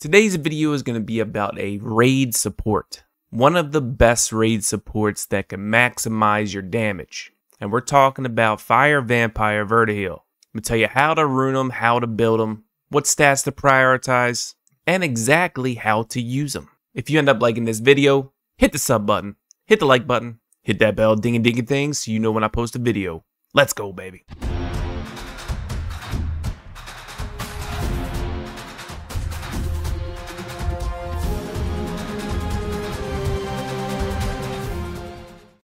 Today's video is going to be about a raid support. One of the best raid supports that can maximize your damage. And we're talking about Fire Vampire Verdehile. I'm going to tell you how to rune them, how to build them, what stats to prioritize, and exactly how to use them. If you end up liking this video, hit the sub button, hit the like button, hit that bell ding a ding a thing so you know when I post a video. Let's go, baby.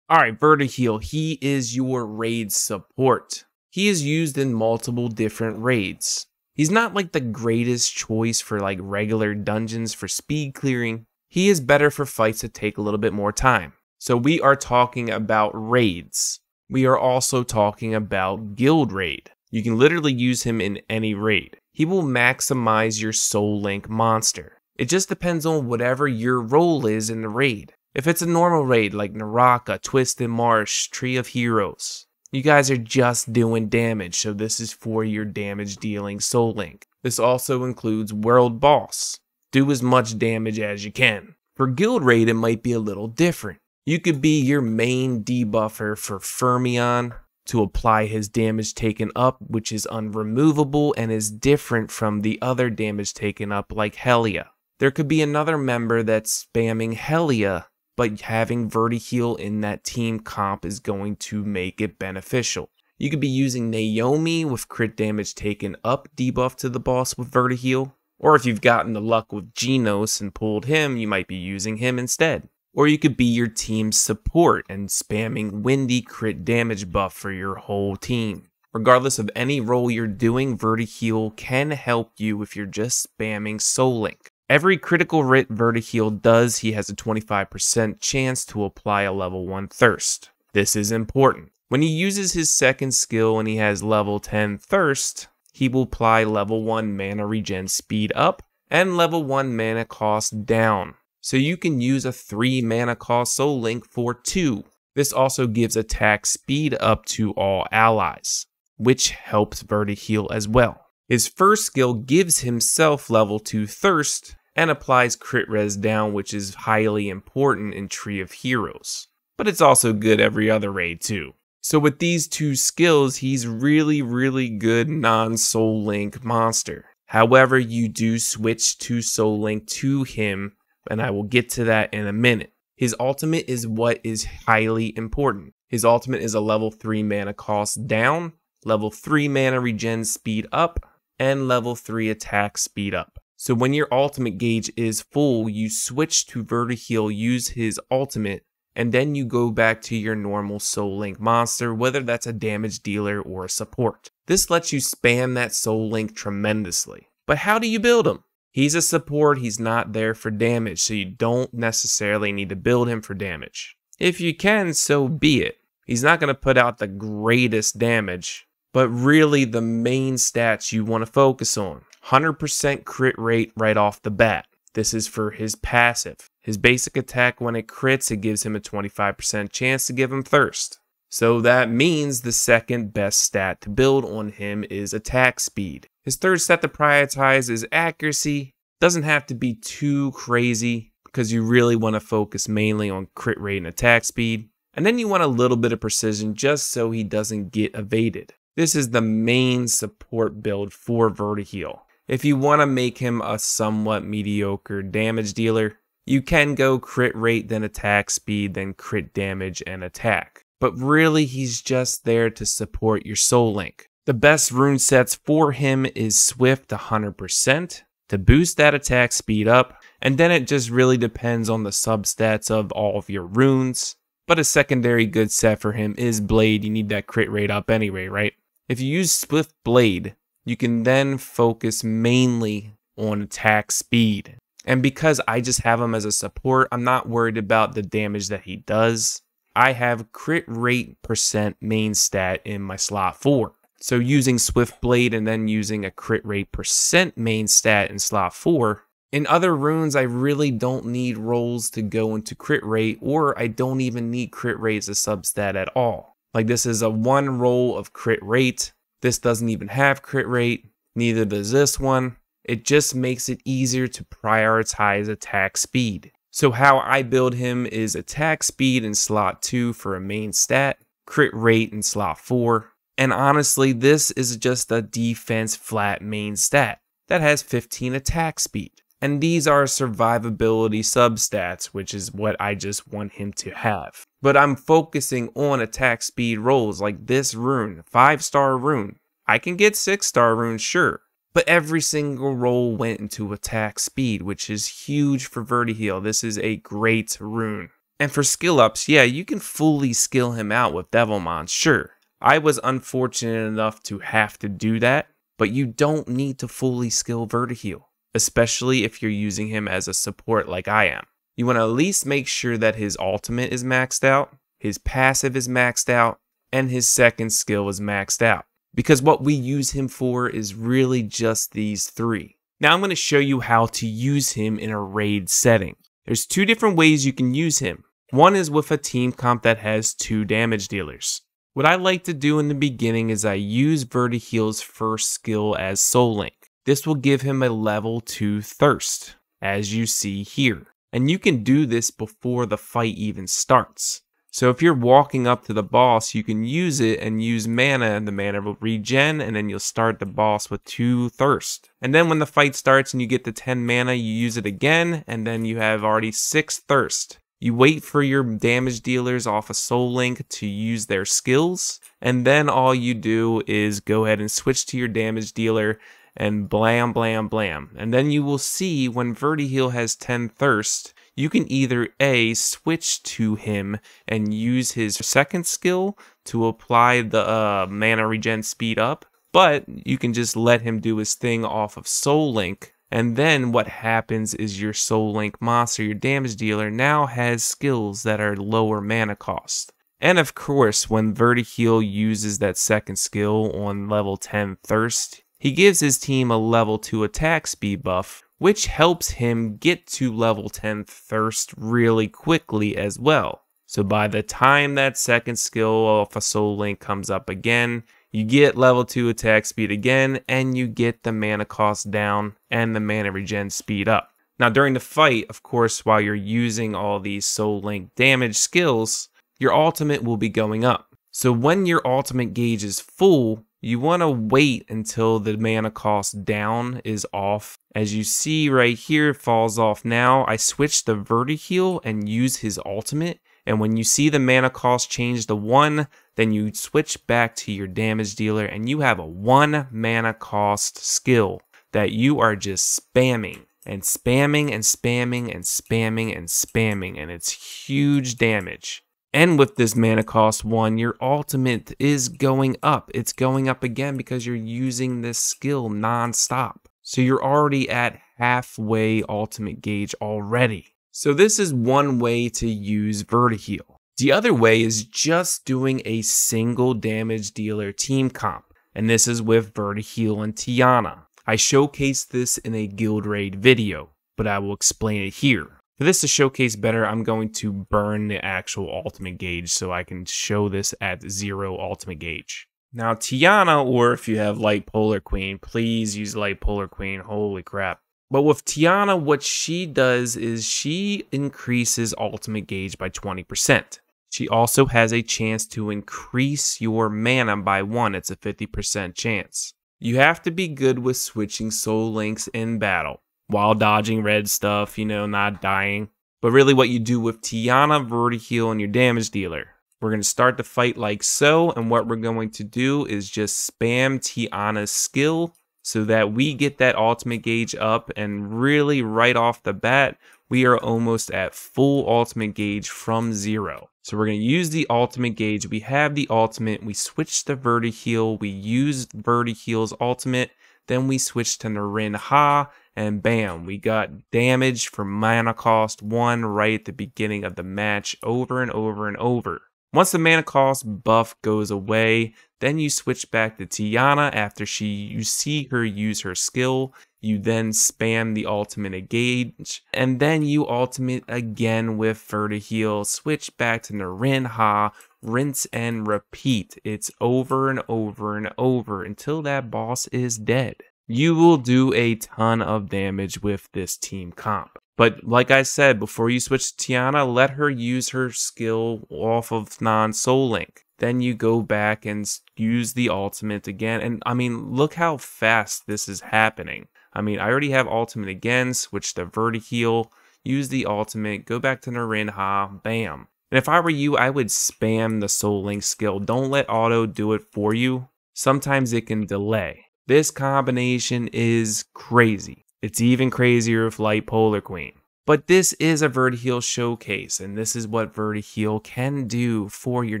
All right, Verdehile, he is your raid support. He is used in multiple different raids. He's not like the greatest choice for like regular dungeons for speed clearing. He is better for fights that take a little bit more time. So we are talking about raids. We are also talking about guild raid. You can literally use him in any raid. He will maximize your soul link monster. It just depends on whatever your role is in the raid. If it's a normal raid like Naraka, Twisted Marsh, Tree of Heroes, you guys are just doing damage, so this is for your damage dealing Soul Link. This also includes World Boss. Do as much damage as you can. For Guild Raid, it might be a little different. You could be your main debuffer for Fermion to apply his damage taken up, which is unremovable and is different from the other damage taken up like Helia. There could be another member that's spamming Helia but having Verdehile in that team comp is going to make it beneficial. You could be using Naomi with crit damage taken up debuff to the boss with Verdehile, or if you've gotten the luck with Genos and pulled him, you might be using him instead. Or you could be your team's support and spamming Windy crit damage buff for your whole team. Regardless of any role you're doing, Verdehile can help you if you're just spamming Soul Link. Every critical hit Verdehile does, he has a 25% chance to apply a level 1 Thirst. This is important. When he uses his second skill and he has level 10 Thirst, he will apply level 1 mana regen speed up and level 1 mana cost down. So you can use a 3 mana cost Soul Link for 2. This also gives attack speed up to all allies, which helps Verdehile as well. His first skill gives himself level 2 Thirst and applies crit res down, which is highly important in Tree of Heroes. But it's also good every other raid too. So with these two skills, he's really, really good non-Soul Link monster. However, you do switch to Soul Link to him, and I will get to that in a minute. His ultimate is what is highly important. His ultimate is a level 3 mana cost down, level 3 mana regen speed up, and level 3 attack speed up. So when your ultimate gauge is full, you switch to Verdehile, use his ultimate, and then you go back to your normal Soul Link monster, whether that's a damage dealer or a support. This lets you spam that Soul Link tremendously. But how do you build him? He's a support, he's not there for damage, so you don't necessarily need to build him for damage. If you can, so be it. He's not going to put out the greatest damage, but really the main stats you want to focus on. 100% crit rate right off the bat. This is for his passive. His basic attack, when it crits, it gives him a 25% chance to give him thirst. So that means the second best stat to build on him is attack speed. His third stat to prioritize is accuracy. Doesn't have to be too crazy because you really want to focus mainly on crit rate and attack speed. And then you want a little bit of precision just so he doesn't get evaded. This is the main support build for Verdehile. If you want to make him a somewhat mediocre damage dealer, you can go crit rate, then attack speed, then crit damage and attack. But really, he's just there to support your Soul Link. The best rune sets for him is Swift 100% to boost that attack speed up, and then it just really depends on the substats of all of your runes. But a secondary good set for him is Blade. You need that crit rate up anyway, right? If you use Swift Blade, you can then focus mainly on attack speed. And because I just have him as a support, I'm not worried about the damage that he does. I have crit rate percent main stat in my slot 4. So using Swift Blade and then using a crit rate percent main stat in slot 4. In other runes, I really don't need rolls to go into crit rate, or I don't even need crit rate as a substat at all. Like this is a one roll of crit rate. This doesn't even have crit rate. Neither does this one. It just makes it easier to prioritize attack speed. So how I build him is attack speed in slot 2 for a main stat, crit rate in slot 4, and honestly this is just a defense flat main stat that has 15 attack speed. And these are survivability substats, which is what I just want him to have. But I'm focusing on attack speed rolls like this rune, 5 star rune. I can get 6 star runes, sure, but every single roll went into attack speed, which is huge for Verdehile. This is a great rune. And for skill ups, yeah, you can fully skill him out with Devilmon, sure. I was unfortunate enough to have to do that, but you don't need to fully skill Verdehile, especially if you're using him as a support like I am. You want to at least make sure that his ultimate is maxed out, his passive is maxed out, and his second skill is maxed out because what we use him for is really just these three. Now I'm going to show you how to use him in a raid setting. There's two different ways you can use him. One is with a team comp that has two damage dealers. What I like to do in the beginning is I use Verdehile's first skill as Soul Link. This will give him a level 2 Thirst, as you see here. And you can do this before the fight even starts. So if you're walking up to the boss, you can use it and use mana, and the mana will regen, and then you'll start the boss with two thirst. And then when the fight starts and you get the 10 mana, you use it again, and then you have already six thirst. You wait for your damage dealers off a Soul Link to use their skills, and then all you do is go ahead and switch to your damage dealer and blam, blam, blam. And then you will see when Verdehile has 10 thirst, you can either A, switch to him and use his second skill to apply the uh, mana regen speed up, but you can just let him do his thing off of Soul Link. And then what happens is your Soul Link monster, your damage dealer, now has skills that are lower mana cost. And of course, when Verdehile uses that second skill on level 10 Thirst, he gives his team a level 2 attack speed buff, which helps him get to level 10 Thirst really quickly as well. So by the time that second skill of a Soul Link comes up again, you get level 2 attack speed again, and you get the mana cost down and the mana regen speed up. Now during the fight, of course, while you're using all these Soul Link damage skills, your ultimate will be going up. So when your ultimate gauge is full, you want to wait until the mana cost down is off. As you see right here, it falls off now. I switch the Verdehile and use his ultimate. And when you see the mana cost change to 1, then you switch back to your damage dealer and you have a 1 mana cost skill that you are just spamming and spamming and spamming and spamming and spamming and it's huge damage. And with this mana cost one, your ultimate is going up. It's going up again because you're using this skill non-stop. So you're already at halfway ultimate gauge already. So this is one way to use Verdehile. The other way is just doing a single damage dealer team comp. And this is with Verdehile and Tiana. I showcased this in a guild raid video, but I will explain it here. For this to showcase better, I'm going to burn the actual ultimate gauge so I can show this at zero ultimate gauge. Now, Tiana, or if you have Light Polar Queen, please use Light Polar Queen. Holy crap. But with Tiana, what she does is she increases ultimate gauge by 20%. She also has a chance to increase your mana by one. It's a 50% chance. You have to be good with switching soul links in battle while dodging red stuff, you know, not dying. But really what you do with Tiana, Verdehile, and your damage dealer. We're going to start the fight like so, and what we're going to do is just spam Tiana's skill so that we get that ultimate gauge up, and really right off the bat, we are almost at full ultimate gauge from zero. So we're going to use the ultimate gauge. We have the ultimate, we switch to Verdehile, we use Verdehile's ultimate, then we switch to Narin-Ha, and bam, we got damage for mana cost 1 right at the beginning of the match over and over and over. Once the mana cost buff goes away, then you switch back to Tiana after she you see her use her skill. You then spam the ultimate engage, and then you ultimate again with Verdehile, switch back to Narin-Ha, rinse and repeat. It's over and over and over until that boss is dead. You will do a ton of damage with this team comp. But like I said, before you switch to Tiana, let her use her skill off of non Soul Link. Then you go back and use the ultimate again. And I mean, look how fast this is happening. I mean, I already have ultimate again, switch to Verdehile, use the ultimate, go back to Narinha, bam. And if I were you, I would spam the Soul Link skill. Don't let auto do it for you. Sometimes it can delay. This combination is crazy. It's even crazier with Light Polar Queen. But this is a Verdehile showcase, and this is what Verdehile can do for your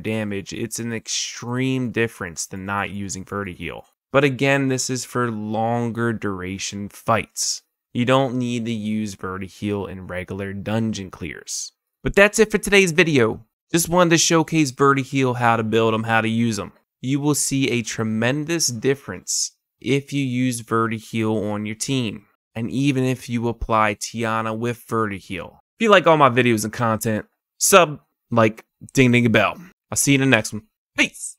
damage. It's an extreme difference than not using Verdehile. But again, this is for longer duration fights. You don't need to use Verdehile in regular dungeon clears. But that's it for today's video. Just wanted to showcase Verdehile, how to build them, how to use them. You will see a tremendous difference if you use Verdehile on your team, and even if you apply Tiana with Verdehile. If you like all my videos and content, sub, like, ding ding a bell. I'll see you in the next one. Peace!